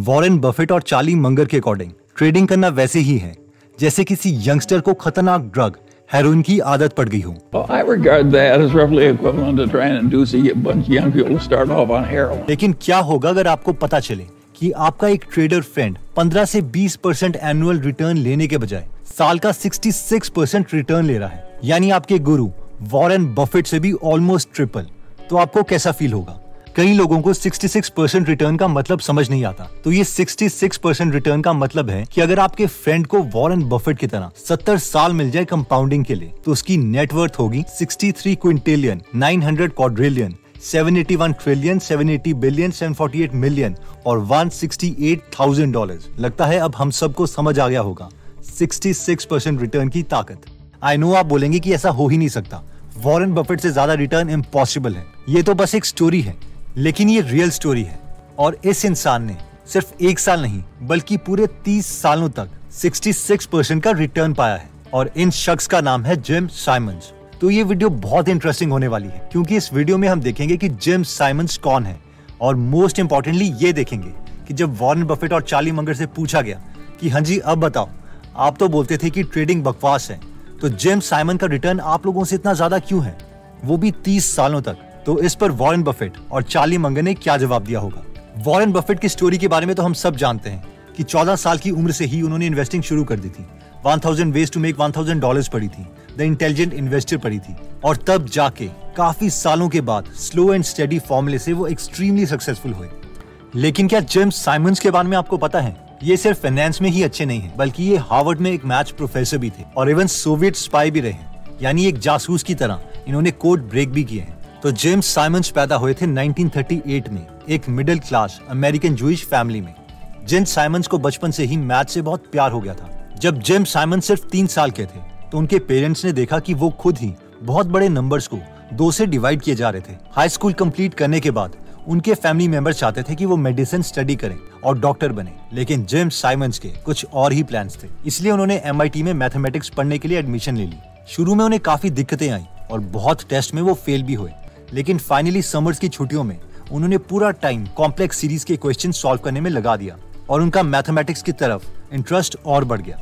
Warren Buffett और Charlie Munger के according trading करना वैसे ही है। जैसे किसी यंगस्टर को खतरनाक ड्रग हेरोइन की आदत पड़ गई हो। Well. लेकिन क्या होगा अगर आपको पता चले कि आपका एक ट्रेडर फ्रेंड 15 से 20 परसेंट एनुअल रिटर्न लेने के बजाय साल का 66 परसेंट रिटर्न ले रहा है यानी आपके गुरु वॉरेन बफेट से भी ऑलमोस्ट ट्रिपल तो आपको कैसा फील होगा? कई लोगों को 66 परसेंट रिटर्न का मतलब समझ नहीं आता। तो ये 66 परसेंट रिटर्न का मतलब है कि अगर आपके फ्रेंड को वॉरेन बफेट की तरह 70 साल मिल जाए कंपाउंडिंग के लिए तो उसकी नेटवर्थ होगी 63 quintillion 900 quadrillion 781 trillion 780 billion 748 million और 168,000 डॉलर्स लगता है अब हम सबको समझ आ गया होगा 66 परसेंट रिटर्न की ताकत। आई नो आप बोलेंगे कि ऐसा हो ही नहीं सकता। वॉरेन बफेट से ज़्यादा रिटर्न इम्पॉसिबल है। ये तो बस एक स्टोरी है। लेकिन ये रियल स्टोरी है। और इस इंसान ने सिर्फ़ एक साल नहीं, बल्कि पूरे 30 सालों तक 66 परसेंट का रिटर्न पाया है। और इन शख्स का नाम है जिम साइमंस। तो ये वीडियो बहुत इंटरेस्टिंग होने वाली है, क्योंकि इस वीडियो में हम देखेंगे कि जिम साइमंस कौन है। और मोस्ट इंपॉर्टेंटली ये देखेंगे कि जब वॉरेन बफेट और चार्ली मंगर से पूछा गया कि हाँ जी, अब बताओ, आप तो बोलते थे कि ट्रेडिंग बकवास है। तो जेम्स साइमन का रिटर्न आप लोगों से इतना ज़्यादा क्यों है? वो भी तीस सालों तक। तो इस पर वॉरेन बफेट और चार्ली मंगन ने क्या जवाब दिया होगा? वॉरेन बफेट की स्टोरी के बारे में तो हम सब जानते हैं कि 14 साल की उम्र से ही उन्होंने इन्वेस्टिंग शुरू कर दी थी। 1000 वेज टू मेक 1000 डॉलर्स पड़ी थी। द इंटेलिजेंट इन्वेस्टर पड़ी थी। और तब जाके काफ़ी सालों के बाद स्लो एंड स्टडी फॉर्मूले से वो एक्सट्रीमली सक्सेसफुल हुए। लेकिन क्या जेम्स साइमंस के बारे में आपको पता है? ये सिर्फ़ फाइनेंस में ही अच्छे नहीं है, बल्कि ये हार्वर्ड में एक मैच प्रोफेसर भी थे। और इवन सोवियत स्पाई भी रहे यानी एक जासूस की तरह इन्होंने कोड ब्रेक भी किए हैं। तो जेम्स साइमंस पैदा हुए थे 1938 में, एक middle class American Jewish family में। जेम्स साइमंस को बचपन से ही मैथ से बहुत प्यार हो गया था। जब जेम्स साइमन सिर्फ़ तीन साल के थे तो उनके पेरेंट्स ने देखा कि वो खुद ही बहुत बड़े नंबर्स को दो से डिवाइड किए जा रहे थे। हाई स्कूल कंप्लीट करने के बाद उनके फैमिली मेंबर चाहते थे कि वो मेडिसिन स्टडी करें और डॉक्टर बने। लेकिन जेम्स साइमंस के कुछ और ही प्लान्स थे। इसलिए उन्होंने एमआईटी में मैथमेटिक्स पढ़ने के लिए एडमिशन ले ली। शुरू में उन्हें काफ़ी दिक्कतें आई और बहुत टेस्ट में वो फेल भी हुए। लेकिन फाइनली समर्स की छुट्टियों में उन्होंने पूरा टाइम कॉम्प्लेक्स सीरीज़ के क्वेश्चन सॉल्व करने में लगा दिया और उनका मैथमेटिक्स की तरफ़ इंटरेस्ट और बढ़ गया।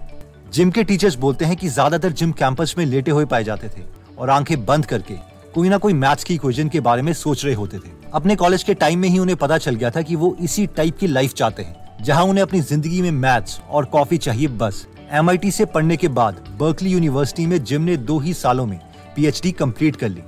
जिम के टीचर्स बोलते हैं कि ज़्यादातर जिम कैंपस में लेटे हुए पाए जाते थे और आँखें बंद करके कोई ना कोई मैथ्स की इक्वेशन के बारे में सोच रहे होते थे। अपने कॉलेज के टाइम में ही उन्हें पता चल गया था कि वो इसी टाइप की लाइफ चाहते हैं, जहाँ उन्हें अपनी ज़िंदगी में मैथ्स और कॉफ़ी चाहिए बस। एम से पढ़ने के बाद बर्कली यूनिवर्सिटी में जिम ने दो ही सालों में पीएचडी कंप्लीट कर ली।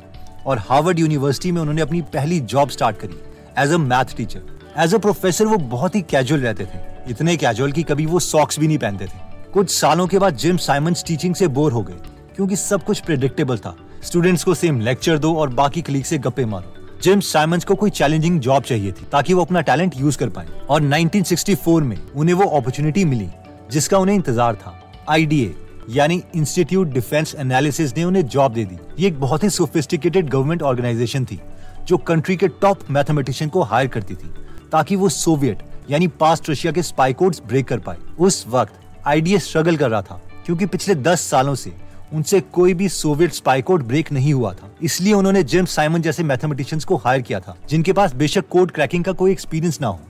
और हार्वर्ड यूनिवर्सिटी में उन्होंने अपनी पहली जॉब स्टार्ट करी as a math teacher as a professor वो बहुत ही कैजुअल रहते थे। इतने कैजुअल कि कभी वो सॉक्स भी नहीं पहनते थे। कुछ सालों के बाद जिम साइमंस टीचिंग से बोर हो गए, क्योंकि सब कुछ प्रिडिक्टेबल था। स्टूडेंट्स को सेम लेक्चर दो और बाकी कलीग से गप्पे मारो। जिम साइमंस को कोई चैलेंजिंग जॉब चाहिए थी, ताकि वो अपना टैलेंट यूज़ कर पाए। और 1964 में उन्हें वो अपॉर्चुनिटी मिली, जिसका उन्हें इंतज़ार था। आईडीए यानी इंस्टीट्यूट डिफेंस एनालिसिस ने उन्हें जॉब दे दी। ये एक बहुत ही सोफिस्टिकेटेड गवर्नमेंट ऑर्गेनाइजेशन थी, जो कंट्री के टॉप मैथमेटिशियन को हायर करती थी, ताकि वो सोवियत यानी पास्ट रशिया के स्पाई कोड्स ब्रेक कर पाए। उस वक्त आईडीए स्ट्रगल कर रहा था, क्योंकि पिछले दस सालों से उनसे कोई भी सोवियत स्पाई कोड ब्रेक नहीं हुआ था। इसलिए उन्होंने जेम्स साइमन जैसे मैथमेटिशियंस को हायर किया था, जिनके पास बेशक कोड क्रैकिंग का कोई एक्सपीरियंस ना हो,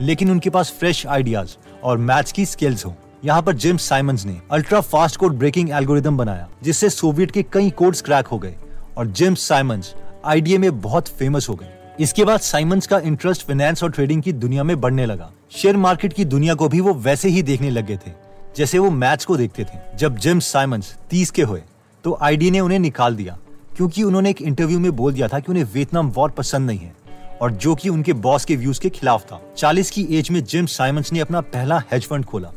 लेकिन उनके पास फ्रेश आइडियाज़ और मैथ्स की स्किल्स हो। यहाँ पर जेम्स साइमंस ने ultra fast code breaking algorithm बनाया, जिससे सोवियत के कई कोड्स क्रैक हो गए और जेम्स साइमंस आईडीए में बहुत फ़ेमस हो गए। इसके बाद साइमंस का इंटरेस्ट फाइनेंस और ट्रेडिंग की दुनिया में बढ़ने लगा। शेयर मार्केट की दुनिया को भी वो वैसे ही देखने लगे थे, जैसे वो मैच को देखते थे। जब जेम्स साइमंस तीस के हुए तो आईडी ने उन्हें निकाल दिया, क्योंकि उन्होंने एक इंटरव्यू में बोल दिया था कि उन्हें वियतनाम वॉर पसंद नहीं है और जो कि उनके बॉस के व्यूज़ के खिलाफ था। 40 की एज में जेम्स साइमंस ने अपना पहला हेज फंड खोला।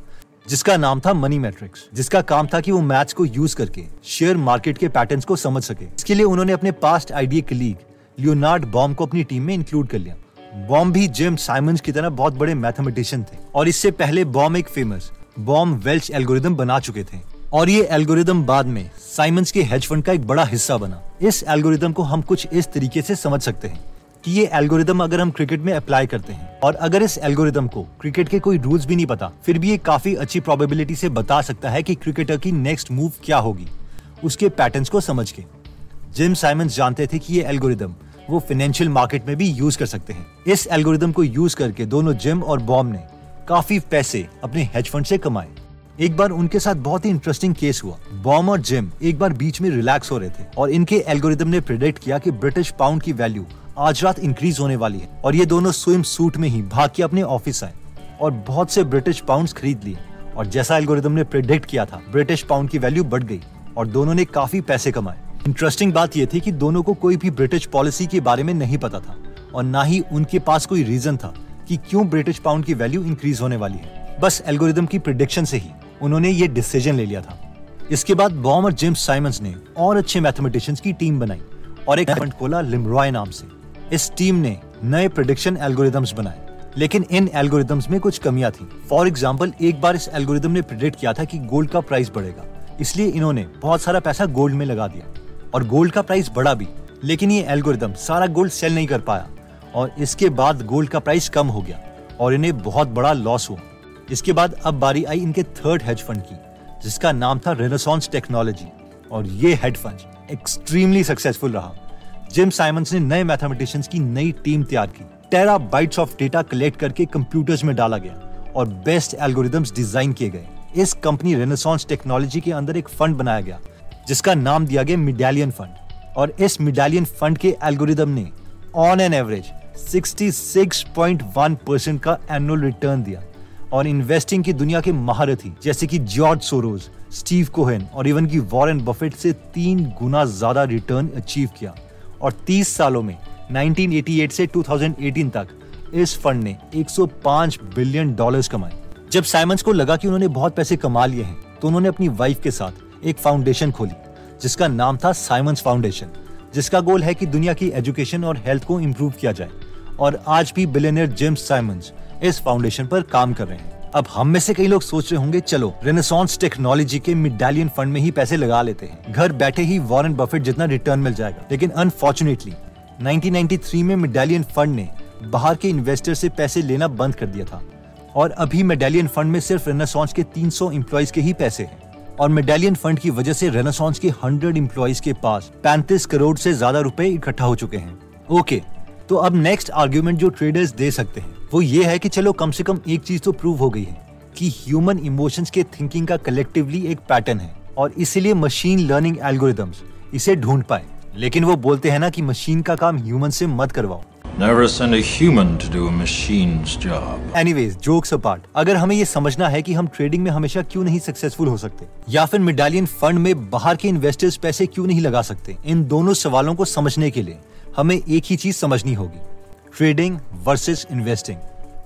जिसका नाम था मनी मैट्रिक्स, जिसका काम था कि वो मैथ्स को यूज़ करके, शेयर मार्केट के पैटर्न्स को समझ सके। इसके लिए उन्होंने अपने past idea colleague, Leonard Baum को अपनी टीम में इंक्लूड कर लिया। बॉम भी जेम्स साइमंस की तरह बहुत बड़े मैथमेटिशियन थे। और इससे पहले बॉम एक फ़ेमस बॉम वेल्च एल्गोरिदम बना चुके थे। और ये एल्गोरिदम बाद में साइमंस के हेज फंड का एक बड़ा हिस्सा बना। इस एल्गोरिदम को हम कुछ इस तरीके से समझ सकते हैं। कि ये एल्गोरिदम अगर हम क्रिकेट में अप्लाई करते हैं, और अगर इस एल्गोरिदम को क्रिकेट के कोई रूल्स भी नहीं पता, फिर भी ये काफ़ी अच्छी प्रोबेबिलिटी से बता सकता है कि क्रिकेटर की नेक्स्ट मूव क्या होगी। उसके पैटर्न्स को समझ के। जिम साइमंस जानते थे कि ये एल्गोरिदम वो फाइनेंशियल मार्केट में भी यूज़ कर सकते हैं। इस एल्गोरिदम को यूज़ करके दोनों जिम और बॉम ने काफ़ी पैसे अपने हेज फंड से कमाए। एक बार उनके साथ बहुत ही इंटरेस्टिंग केस हुआ। बॉम और जिम एक बार बीच में रिलैक्स हो रहे थे, और इनके एल्गोरिदम ने प्रिडिक्ट किया कि ब्रिटिश पाउंड की वैल्यू आज रात इंक्रीज होने वाली है और ये दोनों स्विम सूट में ही भाग के अपने ऑफ़िस आए और बहुत से ब्रिटिश पाउंड खरीद लिए। और जैसा एल्गोरिदम ने प्रिडिक्ट किया था ब्रिटिश पाउंड की वैल्यू बढ़ गई और दोनों ने काफ़ी पैसे कमाए। इंटरेस्टिंग बात यह थी कि दोनों को कोई भी ब्रिटिश पॉलिसी के बारे में नहीं पता था और ना ही उनके पास कोई रीजन था कि क्यों ब्रिटिश पाउंड की वैल्यू इंक्रीज होने वाली है। बस एल्गोरिदम की प्रिडिक्शन से ही उन्होंने ये डिसीज़न ले लिया था। इसके बाद बॉम और जिम्स साइमंस ने और अच्छे मैथमेटिशियंस की टीम बनाई और एक खोला लिमरॉय नाम से इस टीम ने नए प्रिडिक्शन एल्गोरिदम्स बनाए, लेकिन इन एल्गोरिदम्स में कुछ कमियाँ थी। फॉर एग्ज़ाम्पल एक बार इस एल्गोरिदम ने प्रिडिक्ट किया था कि गोल्ड का प्राइस बढ़ेगा, इसलिए इन्होंने बहुत सारा पैसा गोल्ड में लगा दिया। और गोल्ड का प्राइस बढ़ा भी, लेकिन ये एल्गोरिदम सारा गोल्ड सेल नहीं कर पाया। और इसके बाद गोल्ड का प्राइस कम हो गया, और इन्हें बहुत बड़ा लॉस हुआ। इसके बाद अब बारी आई इनके थर्ड हेज फंड की, जिसका नाम था रेनेसॉन्स टेक्नोलॉजी और ये हेड फंड एक्सट्रीमली सक्सेसफुल रहा। जिम साइमंस ने नए मैथमेटिशियंस की नई टीम तैयार की। Terabytes of data collect करके कंप्यूटर्स में डाला गया और बेस्ट एल्गोरिदम्स डिज़ाइन किए गए। इस कंपनी रेनेसॉन्स टेक्नोलॉजी के अंदर एक फंड बनाया गया, जिसका नाम दिया गया मिडालियन फंड। और इस मिडालियन फंड के एल्गोरिदम ने ऑन एन एवरेज 66.1 परसेंट का एनुअल रिटर्न दिया। और इन्वेस्टिंग की दुनिया के महारथी, जैसे कि जॉर्ज सोरोज, स्टीव कोहेन और इवन की वॉरेन बफेट से तीन गुना ज़्यादा रिटर्न अचीव किया। और 30 सालों में 1988 से 2018 तक, इस फंड ने 105 बिलियन डॉलर्स कमाए। जब साइमंस को लगा कि उन्होंने बहुत पैसे कमा लिए हैं तो उन्होंने अपनी वाइफ के साथ एक फाउंडेशन खोली, जिसका नाम था साइमंस फाउंडेशन, जिसका गोल है कि दुनिया की एजुकेशन और हेल्थ को इम्प्रूव किया जाए। और आज भी बिलियनर जेम्स साइमंस इस फाउंडेशन पर काम कर रहे हैं। अब हम में से कई लोग सोच रहे होंगे, चलो रेनेसॉन्स टेक्नोलॉजी के मिडालियन फंड में ही पैसे लगा लेते हैं। घर बैठे ही वॉरेन बफेट जितना रिटर्न मिल जाएगा। लेकिन अनफॉर्चुनेटली 1993 में मेडालियन फंड ने बाहर के इन्वेस्टर से पैसे लेना बंद कर दिया था। और अभी मेडालियन फंड में सिर्फ़ रेनासॉन्स के 300 एम्प्लॉयज़ के ही पैसे हैं। और मेडालियन फंड की वजह से रेनासॉन्स के 100 एम्प्लॉयज़ के पास 35 करोड़ से ज़्यादा रुपए इकट्ठा हो चुके हैं। ओके तो अब नेक्स्ट आर्ग्यूमेंट जो ट्रेडर्स दे सकते हैं। वो ये है कि चलो कम से कम एक चीज़ तो प्रूव हो गई है कि ह्यूमन इमोशंस के थिंकिंग का कलेक्टिवली एक पैटर्न है और इसीलिए मशीन लर्निंग एल्गोरिदम्स इसे ढूंढ पाए लेकिन वो बोलते हैं ना कि मशीन का काम ह्यूमन से मत करवाओ Never send a human to do a machine's job. Anyways jokes apart अगर हमें ये समझना है कि हम ट्रेडिंग में हमेशा क्यों नहीं सक्सेसफुल हो सकते या फिर मिडालियन फंड में बाहर के इन्वेस्टर्स पैसे क्यों नहीं लगा सकते इन दोनों सवालों को समझने के लिए हमें एक ही चीज़ समझनी होगी trading versus investing.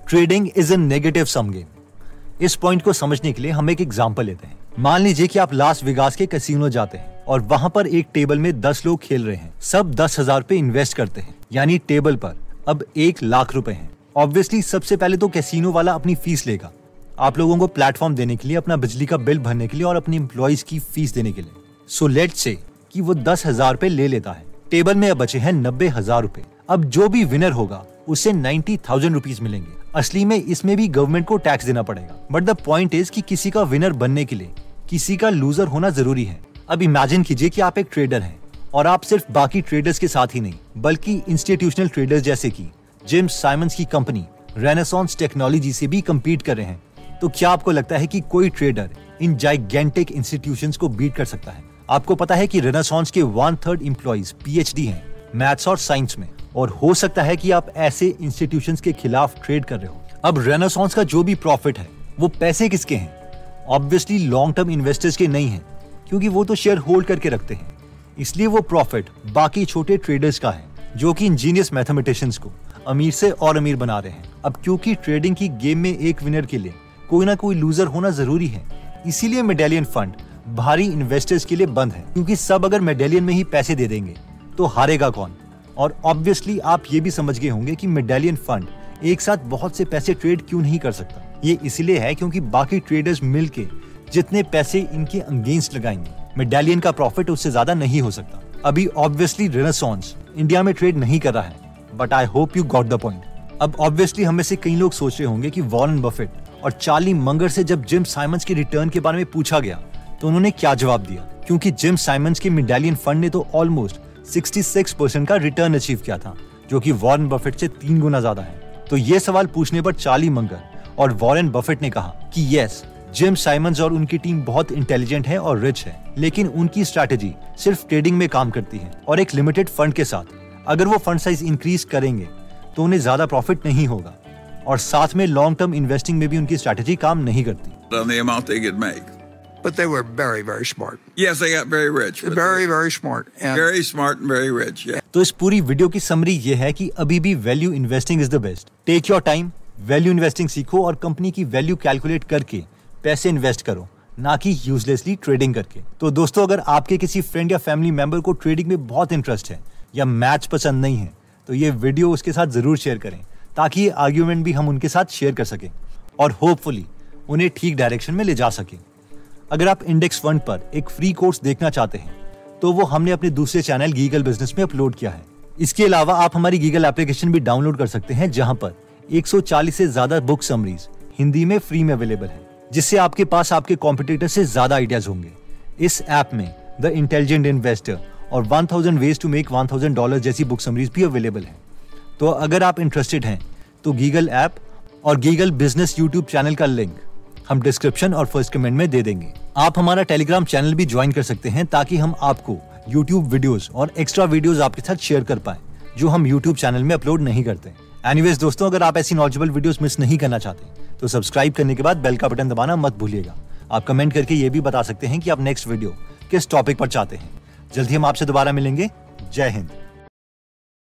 Trading is a negative sum game. इस पॉइंट को समझने के लिए हम एक एग्ज़ाम्पल लेते हैं। मान लीजिए कि आप लास विगास के कैसीनो जाते हैं और वहाँ पर एक टेबल में दस लोग खेल रहे हैं। सब दस हज़ार पे इन्वेस्ट करते हैं। यानी टेबल पर अब एक लाख रुपए हैं। ऑब्वियसली सबसे पहले तो कैसीनो वाला अपनी फ़ीस लेगा। आप लोगों को प्लेटफॉर्म देने के लिए, अपना बिजली का बिल भरने के लिए और अपने एम्प्लॉयज़ की फ़ीस देने के लिए। सो लेट से कि वो दस हज़ार पे ले लेता है। टेबल में अब बचे हैं नब्बे हज़ार रूपए। अब जो भी विनर होगा, उसे नाइन्टी थाउज़ेंड रुपीज़ मिलेंगे। असली में इसमें भी गवर्नमेंट को टैक्स देना पड़ेगा। बट द पॉइंट इज़ कि किसी का विनर बनने के लिए, किसी का लूजर होना ज़रूरी है। अब इमेजिन कीजिए कि आप एक ट्रेडर हैं, और आप सिर्फ़ बाकी ट्रेडर्स के साथ ही नहीं, बल्कि इंस्टीट्यूशनल ट्रेडर्स जैसे कि जिम साइमंस की कंपनी रेनेसॉन्स टेक्नोलॉजी से भी कम्पीट कर रहे हैं। तो क्या आपको लगता है कि कोई ट्रेडर इन जाइगेंटिक इंस्टीट्यूशंस को बीट कर सकता है? आपको पता है कि रेनेसॉन्स के वन थर्ड एम्प्लॉयज़ पीएचडी हैं मैथ्स और साइंस में। और हो सकता है कि आप ऐसे इंस्टीट्यूशंस के खिलाफ ट्रेड कर रहे हो। अब रेनेसॉन्स का जो भी प्रॉफिट है, वो पैसे किसके हैं? ऑब्वियसली लॉन्ग टर्म इन्वेस्टर्स के नहीं है, क्योंकि वो तो शेयर होल्ड करके रखते हैं। इसलिए वो प्रॉफिट बाकी छोटे ट्रेडर्स का है, जो कि इंजीनियस मैथमेटिशियंस को अमीर से और अमीर बना रहे हैं। अब क्योंकि ट्रेडिंग की गेम में एक विनर के लिए कोई ना कोई लूजर होना ज़रूरी है, इसीलिए मेडेलियन फंड भारी इन्वेस्टर्स के लिए बंद है। क्योंकि सब अगर मेडेलियन में ही पैसे दे देंगे तो हारेगा कौन? और ऑब्वियसली आप ये भी समझ गए होंगे कि मेडेलियन फंड एक साथ बहुत से पैसे ट्रेड क्यों नहीं कर सकता। ये इसलिए है क्योंकि बाकी ट्रेडर्स मिलके जितने पैसे इनके अगेंस्ट लगाएँगे मेडालियन का प्रॉफिट उससे ज़्यादा नहीं हो सकता। अभी ऑब्वियसली रेनेसॉन्स इंडिया में ट्रेड नहीं कर रहा है but I hope you got the point अब ऑब्वियसली हमें से कई लोग सोच रहे होंगे कि वॉरेन बफेट और चार्ली मंगर से जब जिम साइमंस के रिटर्न के बारे में पूछा गया तो उन्होंने क्या जवाब दिया? क्योंकि जिम साइमंस के मिडालियन फंड ने तो ऑलमोस्ट 66 परसेंट का रिटर्न अचीव किया था, जो कि वॉरेन बफेट से तीन गुना ज़्यादा है। तो ये सवाल पूछने पर चार्ली मंगर और वॉरेन बफेट ने कहा कि यस जिम साइमंस और उनकी टीम बहुत इंटेलिजेंट है और रिच है, लेकिन उनकी स्ट्रैटेजी सिर्फ़ ट्रेडिंग में काम करती है और एक लिमिटेड फंड के साथ। अगर वो फंड साइज़ इंक्रीज करेंगे तो उन्हें ज़्यादा प्रॉफिट नहीं होगा और साथ में लॉन्ग टर्म इन्वेस्टिंग में भी उनकी स्ट्रैटेजी काम नहीं करती। But they were very, very smart. Yes, they got very rich. Very, very smart. And very smart and very rich. Yeah. तो इस पूरी वीडियो की समरी ये है कि अभी भी value investing is the best take your time value investing सीखो और कंपनी की वैल्यू कैलकुलेट करके पैसे इन्वेस्ट करो ना कि यूजलेसली ट्रेडिंग करके तो दोस्तों अगर आपके किसी फ्रेंड या फैमिली मेंबर को ट्रेडिंग में बहुत इंटरेस्ट है या मैच पसंद नहीं है तो ये वीडियो उसके साथ ज़रूर शेयर करें ताकि ये आर्ग्यूमेंट भी हम उनके साथ शेयर कर सकें और होपफुली उन्हें ठीक डायरेक्शन में ले जा सकें अगर आप इंडेक्स फंड पर एक फ्री कोर्स देखना चाहते हैं तो वो हमने अपने दूसरे चैनल गीगल बिज़नेस में अपलोड किया है। इसके अलावा आप हमारी गीगल एप्लीकेशन भी डाउनलोड कर सकते हैं, जहाँ पर 140 से ज़्यादा बुक समरीज हिंदी में फ्री में अवेलेबल है, जिससे आपके पास आपके कॉम्पिटिटर से ज़्यादा आइडियाज़ होंगे। इस ऐप में द इंटेलिजेंट इन्वेस्टर और 1000 वेज टू मेक 1000 डॉलर जैसी बुक समरीज भी अवेलेबल है। तो अगर आप इंटरेस्टेड हैं तो गीगल ऐप और गीगल बिज़नेस यूट्यूब चैनल का लिंक हम डिस्क्रिप्शन और फ़र्स्ट कमेंट में दे देंगे। आप हमारा टेलीग्राम चैनल भी ज्वाइन कर सकते हैं ताकि हम आपको यूट्यूब वीडियोस और एक्स्ट्रा वीडियोस आपके साथ शेयर कर पाए, जो हम यूट्यूब चैनल में अपलोड नहीं करते एनीवेज दोस्तों, अगर आप ऐसी नॉलेजेबल वीडियोस मिस नहीं करना चाहते तो सब्सक्राइब करने के बाद बेल का बटन दबाना मत भूलिएगा। आप कमेंट करके ये भी बता सकते हैं कि आप नेक्स्ट वीडियो किस टॉपिक पर चाहते हैं। जल्दी हम आपसे दोबारा मिलेंगे। जय हिंद।